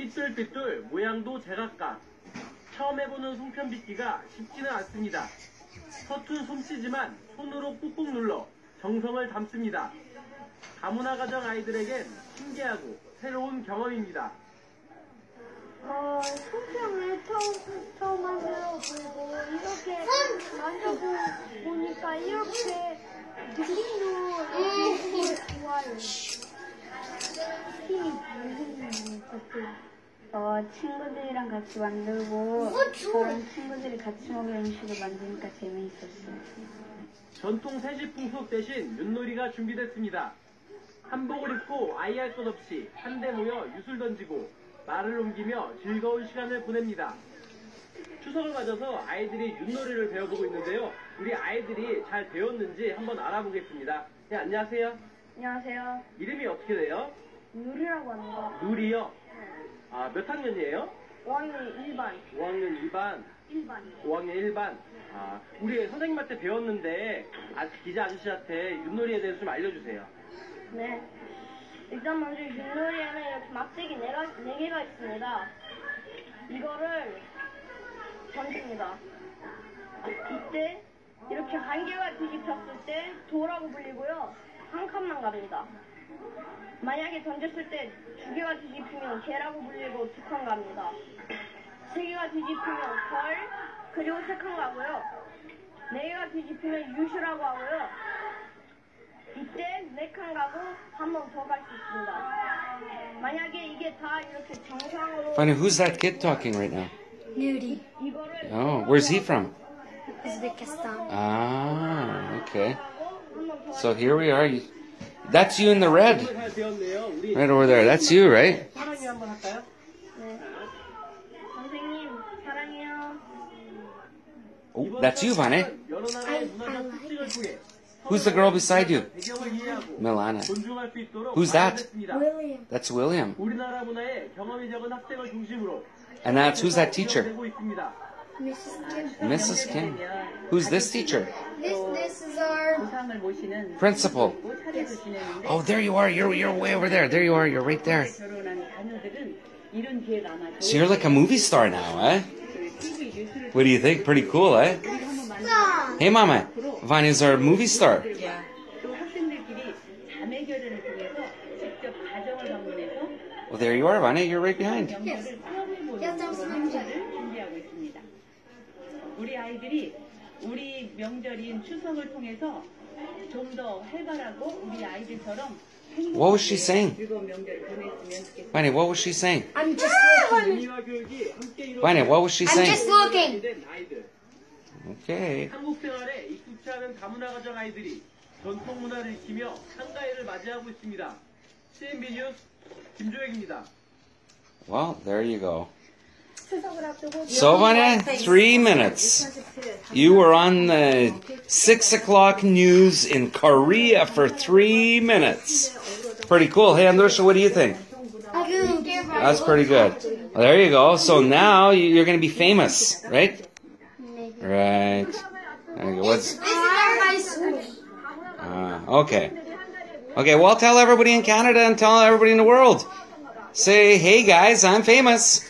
삐뚤삐뚤 모양도 제각각. 처음 해보는 송편빚기가 쉽지는 않습니다. 서툰 솜씨지만 손으로 꾹꾹 눌러 정성을 담습니다. 다문화 가정 아이들에겐 신기하고 새로운 경험입니다. 어, 손편을 처음, 처음 만들어보고, 이렇게 만져보니까 이렇게 느낌도 좋아요. 힘이. 어, 친구들이랑 같이 만들고 저랑 친구들이 같이 먹을 음식을 만드니까 재미있었어요. 전통 세시 풍속 대신 윷놀이가 준비됐습니다. 한복을 입고 아이 할 것 없이 한데 모여 유술 던지고 말을 옮기며 즐거운 시간을 보냅니다. 추석을 맞아서 아이들이 윷놀이를 배워보고 있는데요. 우리 아이들이 잘 배웠는지 한번 알아보겠습니다. 네, 안녕하세요. 안녕하세요. 이름이 어떻게 돼요? 누리라고 합니다. 누리요. 아, 몇 학년이에요? 5학년 1반. 5학년 2반, 1반이요. 5학년 1반. 아, 우리 선생님한테 배웠는데 아, 기자 아저씨한테 윷놀이에 대해서 좀 알려주세요. 네. 일단 먼저 윷놀이에는 이렇게 막대기 네, 가, 네 개가 있습니다. 이거를 던집니다. 이때 이렇게 한 개가 뒤집혔을 때 도라고 불리고요. 한 칸만 갑니다. 만약에 던졌을 때 두 개가 뒤집히면 개라고 불리고 두 칸 갑니다. 세 개가 뒤집히면 벌 그리고 세 칸 가고요. 네 개가 뒤집히면 유슈라고 하고요. 이때 네 칸 가고 한 번 더 갈 수 있습니다. 만약에 이게 다 이렇게 정상으로 Funny, who's that kid talking right now? Nudie, 이거를 Oh, where's he from? Uzbekistan. Ah, okay. So here we are. That's you in the red. Right over there. That's you, right? Oh, that's you, Vane. Who's the girl beside you? Milana. Who's that? William. That's William. And that's who's that teacher? Mrs. Kim. Mrs. Kim. Who's this teacher? This, this is our principal. Oh, there you are. You're, you're way over there. There you are. You're right there. So you're like a movie star now, eh? What do you think? Pretty cool, eh? Hey, Mama. Vanya's our movie star. Well, there you are, Vanya. You're right behind. Yes. 아이들이 우리 명절인 추석을 통해서 좀 더 활발하고 우리 아이들처럼 What was she saying? 즐거운 명절을 보냈으면 좋겠습니다. Vani, what was she saying? I'm just looking. 의미와 교육이 함께 Vani, what was she I'm saying? just looking. 된 아이들. Okay. 한국 생활에 익숙치 않은 다문화 가정 아이들이 전통 문화를 익히며 한가위를 맞이하고 있습니다. CNB 뉴스 김조혁입니다. Well, there you go. So Sovana, three minutes. You were on the six o'clock news in Korea for three minutes. Pretty cool. Hey, Andrusha, what do you think? That's pretty good. Well, there you go. So now you're going to be famous, right? Right. What's? Uh, okay. Okay. Well, tell everybody in Canada and tell everybody in the world. Say, hey guys, I'm famous.